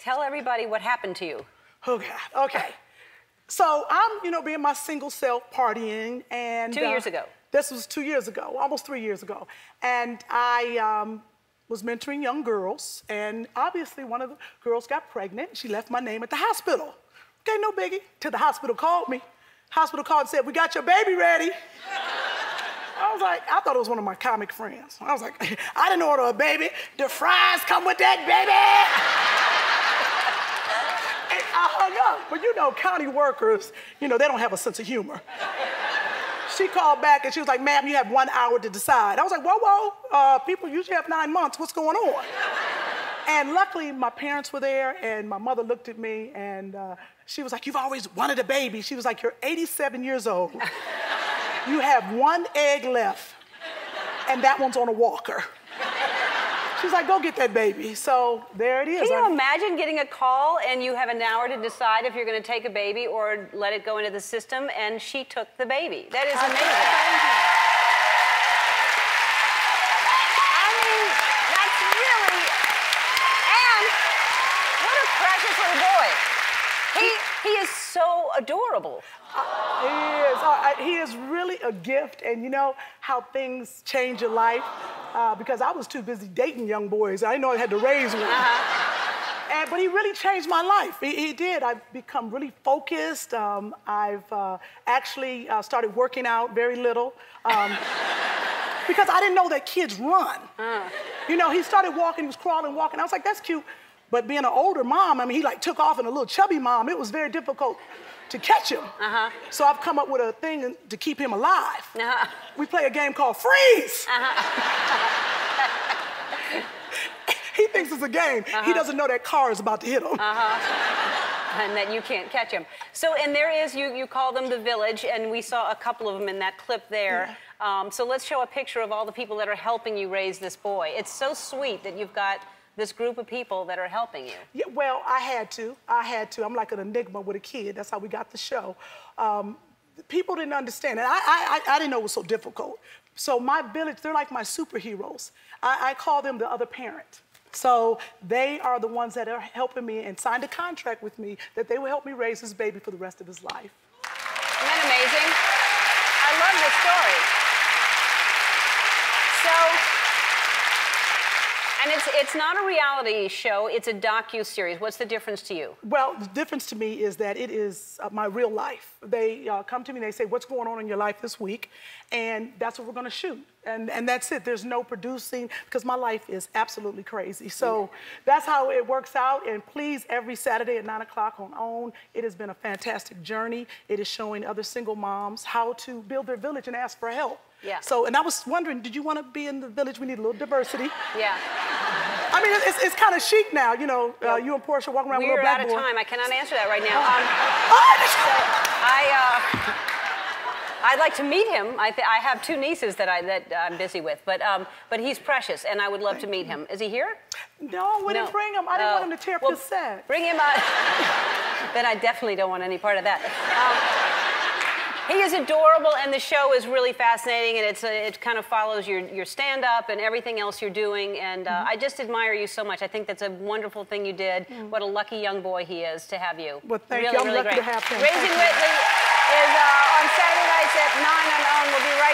Tell everybody what happened to you. Oh, God. Okay. So I'm, you know, being my single self partying and. Two years uh, ago. This was two years ago, almost three years ago. And I um, was mentoring young girls, and obviously one of the girls got pregnant. She left my name at the hospital. Okay, no biggie. Till the hospital called me. Hospital called and said, We got your baby ready. I was like, I thought it was one of my comic friends. I was like, I didn't order a baby. The fries come with that baby. I hung up. But you know, county workers, you know, they don't have a sense of humor. she called back and she was like, ma'am, you have one hour to decide. I was like, whoa, whoa, uh, people usually have nine months. What's going on? and luckily, my parents were there and my mother looked at me and uh, she was like, you've always wanted a baby. She was like, you're 87 years old. you have one egg left and that one's on a walker. She's like, go get that baby. So there it is. Can you I'm... imagine getting a call and you have an hour to decide if you're going to take a baby or let it go into the system, and she took the baby? That is amazing. I mean, that's really. And what a precious little boy. He, he is so adorable. Uh, he is. Uh, he is really a gift, and you know how things change your life uh, because I was too busy dating young boys. I didn't know I had to raise one. Uh-huh. And, but he really changed my life. He, he did. I've become really focused. Um, I've uh, actually uh, started working out very little. Um, because I didn't know that kids run. Uh. You know, he started walking, he was crawling, walking. I was like, that's cute. But being an older mom, I mean, he like took off and a little chubby mom, it was very difficult to catch him. Uh-huh. So I've come up with a thing to keep him alive. Uh-huh. We play a game called Freeze. Uh-huh. he thinks it's a game. He uh-huh. doesn't know that car is about to hit him. Uh-huh. and that you can't catch him. So, and there is, you, you call them the village, and we saw a couple of them in that clip there. Yeah. Um, so let's show a picture of all the people that are helping you raise this boy. It's so sweet that you've got this group of people that are helping you? Yeah, well, I had to. I had to. I'm like an enigma with a kid. That's how we got the show. Um, people didn't understand, and I, I, I didn't know it was so difficult. So my village, they're like my superheroes. I, I call them the other parent. So they are the ones that are helping me and signed a contract with me that they will help me raise this baby for the rest of his life. Isn't that amazing? I love this story. And it's it's not a reality show; it's a docu series. What's the difference to you? Well, the difference to me is that it is uh, my real life. They uh, come to me and they say, "What's going on in your life this week?" And that's what we're going to shoot. And and that's it. There's no producing because my life is absolutely crazy. So that's how it works out. And please, every Saturday at nine o'clock on OWN, it has been a fantastic journey. It is showing other single moms how to build their village and ask for help. Yeah. So, and I was wondering, did you want to be in the village? We need a little diversity. Yeah. I mean, it's, it's kind of chic now, you know, uh, you and Portia walking around We're with a little black. We're out of time. I cannot answer that right now. Um, oh, I, uh, I'd like to meet him. I, I have two nieces that, I, that I'm busy with, but, um, but he's precious, and I would love to meet him. Is he here? No, we no. didn't bring him. I didn't uh, want him to tear up well, his set. Bring him out. then I definitely don't want any part of that. Um, he is adorable, and the show is really fascinating, and it's a, it kind of follows your, your stand up and everything else you're doing. And uh, mm -hmm. I just admire you so much. I think that's a wonderful thing you did. Mm. What a lucky young boy he is to have you. Well, thank really, you. I'm really lucky great. to have him. Raising Whitley is uh, on Saturday nights at 9 on OWN. We'll be right.